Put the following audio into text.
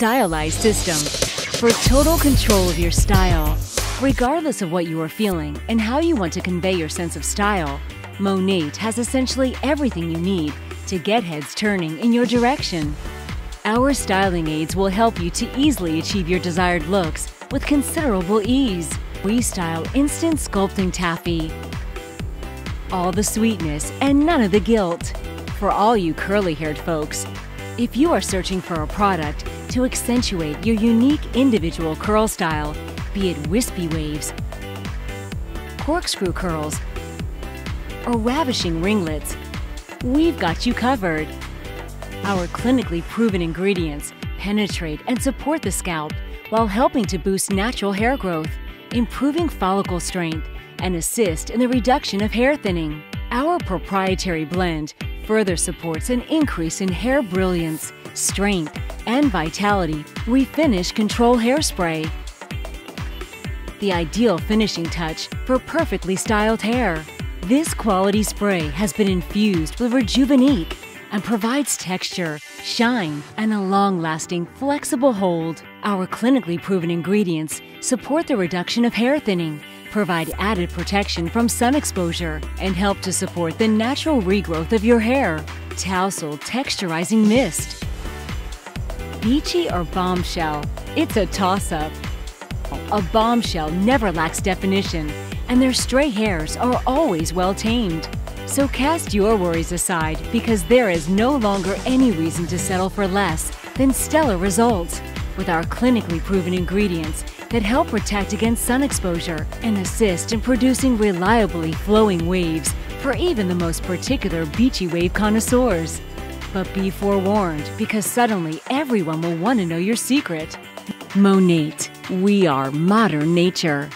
stylized system for total control of your style. Regardless of what you are feeling and how you want to convey your sense of style, Monat has essentially everything you need to get heads turning in your direction. Our styling aids will help you to easily achieve your desired looks with considerable ease. We style instant sculpting taffy. All the sweetness and none of the guilt. For all you curly haired folks, if you are searching for a product to accentuate your unique individual curl style, be it wispy waves, corkscrew curls, or ravishing ringlets, we've got you covered. Our clinically proven ingredients penetrate and support the scalp while helping to boost natural hair growth, improving follicle strength, and assist in the reduction of hair thinning. Our proprietary blend further supports an increase in hair brilliance, strength, and vitality. Refinish Control Hairspray. The ideal finishing touch for perfectly styled hair. This quality spray has been infused with Rejuvenique and provides texture, shine, and a long-lasting, flexible hold. Our clinically proven ingredients support the reduction of hair thinning, provide added protection from sun exposure, and help to support the natural regrowth of your hair. Tousle Texturizing Mist. Beachy or bombshell? It's a toss-up. A bombshell never lacks definition, and their stray hairs are always well tamed. So cast your worries aside because there is no longer any reason to settle for less than stellar results with our clinically proven ingredients that help protect against sun exposure and assist in producing reliably flowing waves for even the most particular beachy wave connoisseurs. But be forewarned because suddenly everyone will want to know your secret. Monat, we are modern nature.